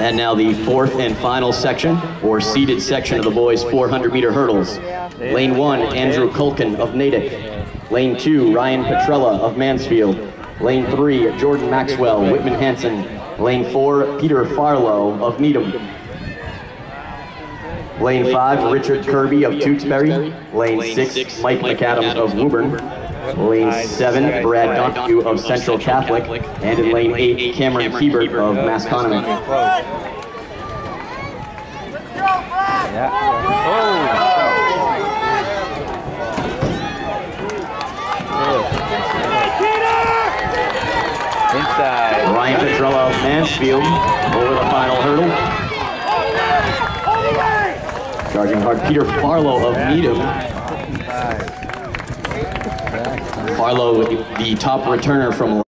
And now the fourth and final section, or seated section of the boys' 400 meter hurdles. Lane one, Andrew Culkin of Natick. Lane two, Ryan Petrella of Mansfield. Lane three, Jordan Maxwell, Whitman Hanson. Lane four, Peter Farlow of Needham. Lane five, Richard Kirby of Tewksbury. Lane six, Mike McAdams of Woburn. Lane seven, Brad Donahue of Central Catholic. And in lane eight, Cameron Hebert of Masconomet. Inside. Ryan Petrella of Mansfield over the final hurdle. Charging hard, Peter Farlow of Needham. Farlow, the top returner from